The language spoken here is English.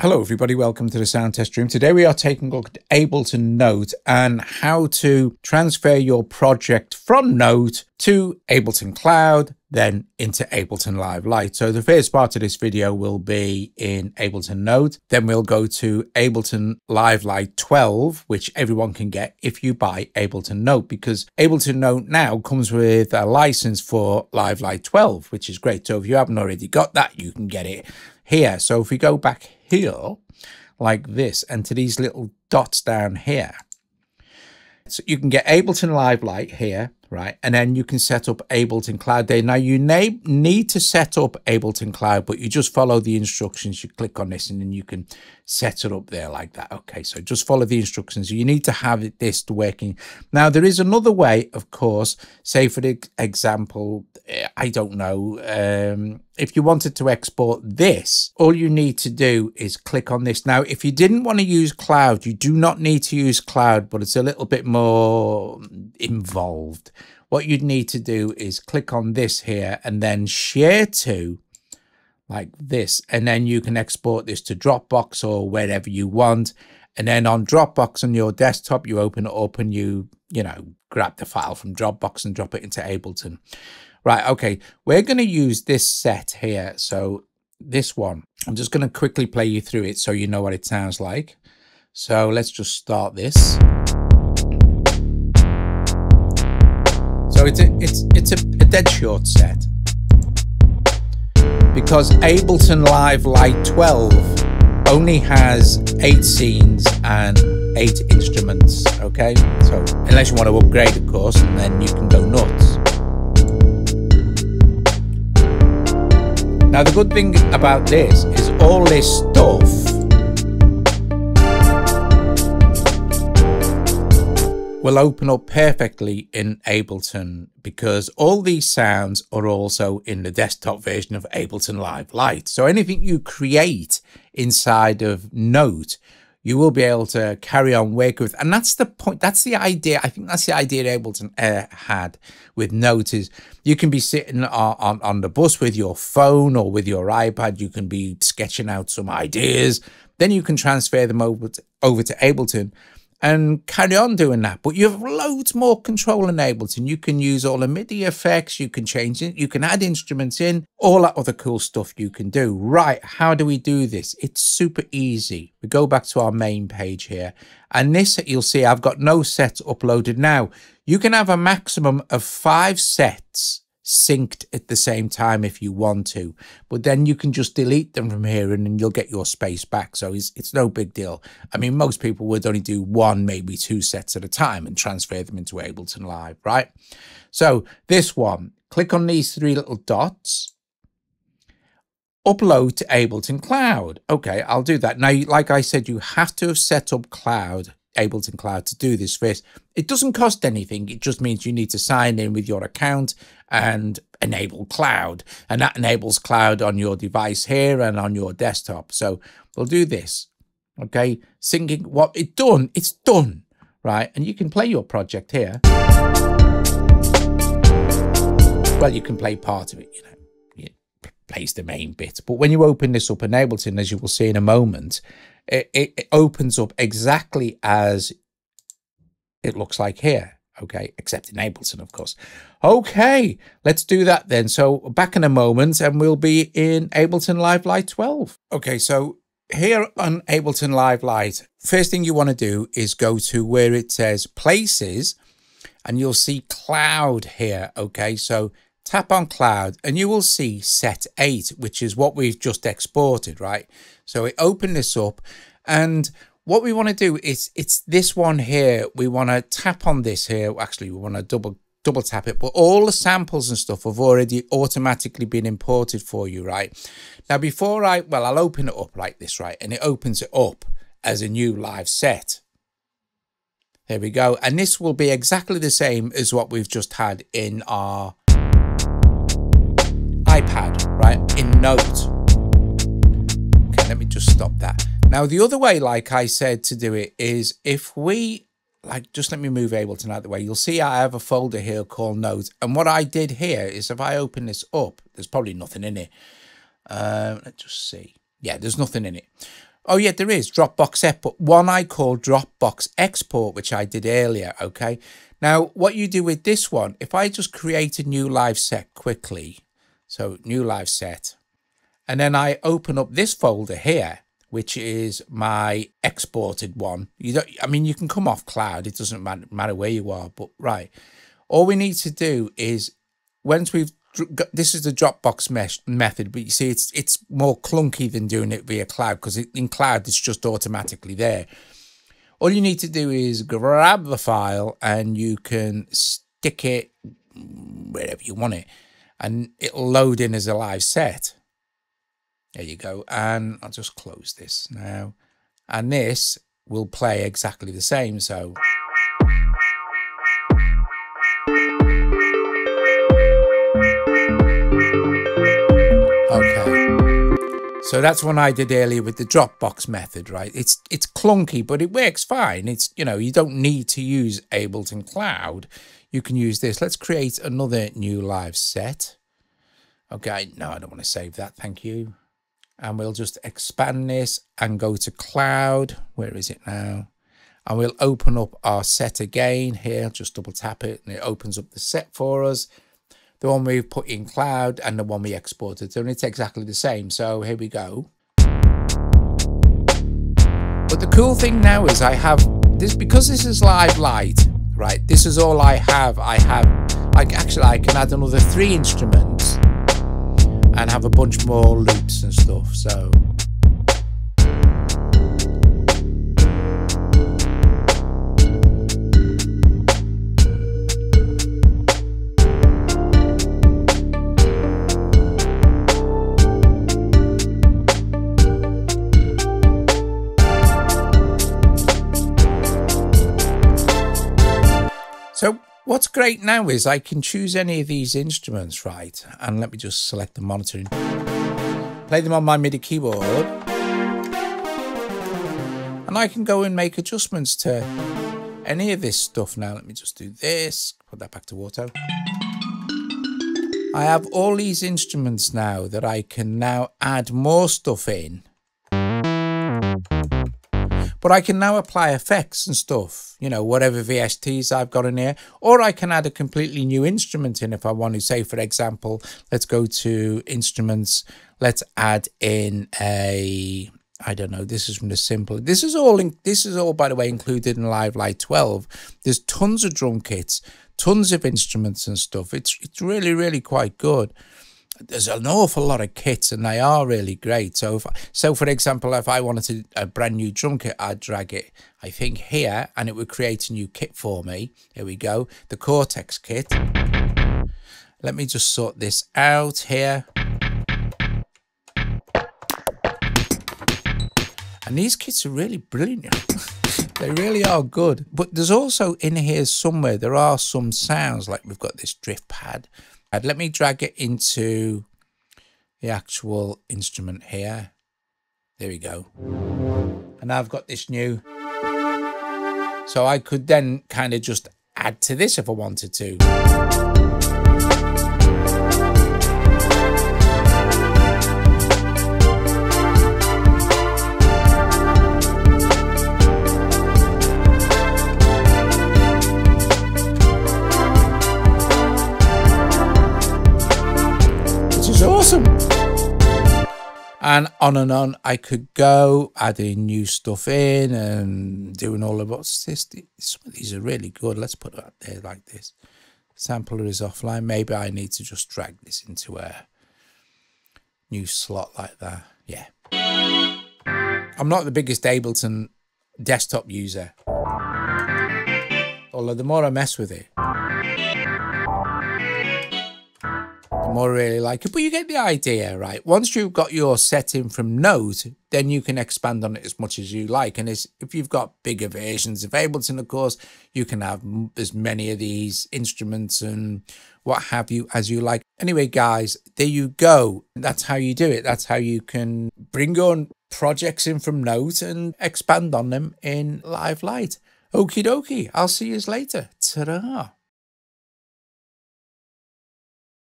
Hello everybody, welcome to the sound test room. Today we are taking a look at Ableton Note and how to transfer your project from Note to Ableton Cloud, then into Ableton Live Lite. So the first part of this video will be in Ableton Note, then we'll go to Ableton Live Lite 12, which everyone can get if you buy Ableton Note, because Ableton Note now comes with a license for Live Lite 12, which is great. So if you haven't already got that, you can get it here. So if we go back here like this and to these little dots down here. So you can get Ableton Live Lite here, right? And then you can set up Ableton Cloud Day. Now you need to set up Ableton Cloud, but you just follow the instructions. You click on this and then you can set it up there like that. Okay, so just follow the instructions. You need to have this working. Now, there is another way, of course, say for the example, eh, I don't know, um, if you wanted to export this, all you need to do is click on this. Now, if you didn't want to use cloud, you do not need to use cloud, but it's a little bit more involved. What you'd need to do is click on this here and then share to like this. And then you can export this to Dropbox or wherever you want. And then on Dropbox on your desktop, you open it up and you, you know, grab the file from Dropbox and drop it into Ableton. Right, okay, we're going to use this set here. So this one, I'm just going to quickly play you through it so you know what it sounds like. So let's just start this. So it's a, it's, it's a, a dead short set because Ableton Live Lite 12 only has eight scenes and eight instruments. Okay, so unless you want to upgrade, of course, and then you can go nuts. Now, the good thing about this is all this stuff will open up perfectly in Ableton because all these sounds are also in the desktop version of Ableton Live Lite. So anything you create inside of Note, you will be able to carry on work with. And that's the point. That's the idea. I think that's the idea Ableton uh, had with Note is you can be sitting on, on, on the bus with your phone or with your iPad. You can be sketching out some ideas. Then you can transfer them over to, over to Ableton and carry on doing that. But you have loads more control in Ableton. You can use all the MIDI effects, you can change it, you can add instruments in, all that other cool stuff you can do. Right, how do we do this? It's super easy. We go back to our main page here, and this you'll see I've got no sets uploaded now. You can have a maximum of five sets synced at the same time if you want to. But then you can just delete them from here and then you'll get your space back. So it's, it's no big deal. I mean, most people would only do one, maybe two sets at a time and transfer them into Ableton Live, right? So this one, click on these three little dots upload to Ableton Cloud. Okay, I'll do that. Now, like I said, you have to have set up Cloud Ableton Cloud to do this first. It doesn't cost anything. It just means you need to sign in with your account and enable cloud. And that enables cloud on your device here and on your desktop. So we'll do this. Okay. Syncing what it done. It's done. Right. And you can play your project here. Well, you can play part of it, you know It plays the main bit. But when you open this up in Ableton, as you will see in a moment, it, it, opens up exactly as it looks like here. Okay, except in Ableton, of course. Okay, let's do that then. So back in a moment and we'll be in Ableton Live Lite 12. Okay, so here on Ableton Live Lite, first thing you want to do is go to where it says Places and you'll see Cloud here. Okay, so tap on Cloud and you will see Set 8, which is what we've just exported, right? So we open this up and what we want to do is it's this one here. We want to tap on this here. Actually, we want to double double tap it, but all the samples and stuff have already automatically been imported for you, right? Now, before I, well, I'll open it up like this, right? And it opens it up as a new live set. There we go. And this will be exactly the same as what we've just had in our iPad, right? In Note. Okay, let me just stop that. Now, the other way, like I said, to do it is if we, like, just let me move Ableton out the way. You'll see I have a folder here called Notes. And what I did here is if I open this up, there's probably nothing in it. Uh, let's just see. Yeah, there's nothing in it. Oh, yeah, there is Dropbox Export, one I call Dropbox Export, which I did earlier. Okay. Now, what you do with this one, if I just create a new live set quickly, so new live set, and then I open up this folder here, which is my exported one. You don't, I mean, you can come off cloud. It doesn't matter, where you are, but right. All we need to do is once we've this is the Dropbox mesh method, but you see, it's it's more clunky than doing it via cloud because in cloud it's just automatically there. All you need to do is grab the file and you can stick it wherever you want it, and it'll load in as a live set. There you go, and I'll just close this now, and this will play exactly the same. So. So that's what I did earlier with the Dropbox method, right? It's it's clunky, but it works fine. It's, you know, you don't need to use Ableton Cloud. You can use this. Let's create another new live set. Okay, no, I don't want to save that. Thank you. And we'll just expand this and go to cloud. Where is it now? And we'll open up our set again here. Just double tap it and it opens up the set for us the one we've put in cloud and the one we exported. So it's exactly the same. So here we go. But the cool thing now is I have this, because this is Live Lite, right? This is all I have. I have, like actually I can add another three instruments and have a bunch more loops and stuff. So what's great now is I can choose any of these instruments, right? And let me just select the monitoring. Play them on my MIDI keyboard. And I can go and make adjustments to any of this stuff now. Let me just do this, put that back to auto. I have all these instruments now that I can now add more stuff in but I can now apply effects and stuff, you know, whatever VSTs I've got in here, or I can add a completely new instrument in if I want to. Say, for example, let's go to instruments. Let's add in a, I don't know, this is from the simple. This is all, in, this is all, by the way, included in Live Lite 12. There's tons of drum kits, tons of instruments and stuff. It's, it's really, really quite good there's an awful lot of kits and they are really great. So, if, so for example, if I wanted a brand new drum kit, I'd drag it, I think, here and it would create a new kit for me. Here we go, the Cortex kit. Let me just sort this out here. And these kits are really brilliant. they really are good. But there's also in here somewhere, there are some sounds like we've got this drift pad let me drag it into the actual instrument here. There we go. And I've got this new. So I could then kind of just add to this if I wanted to. On and on I could go, adding new stuff in and doing all of this. Some of these are really good. Let's put it there like this. Sampler is offline. Maybe I need to just drag this into a new slot like that. Yeah. I'm not the biggest Ableton desktop user. Although the more I mess with it, more really like it. But you get the idea, right? Once you've got your setting from Note, then you can expand on it as much as you like. And if you've got bigger versions of Ableton, of course, you can have as many of these instruments and what have you as you like. Anyway, guys, there you go. That's how you do it. That's how you can bring your projects in from Note and expand on them in Live Lite. Okie dokie. I'll see you later. Ta-da.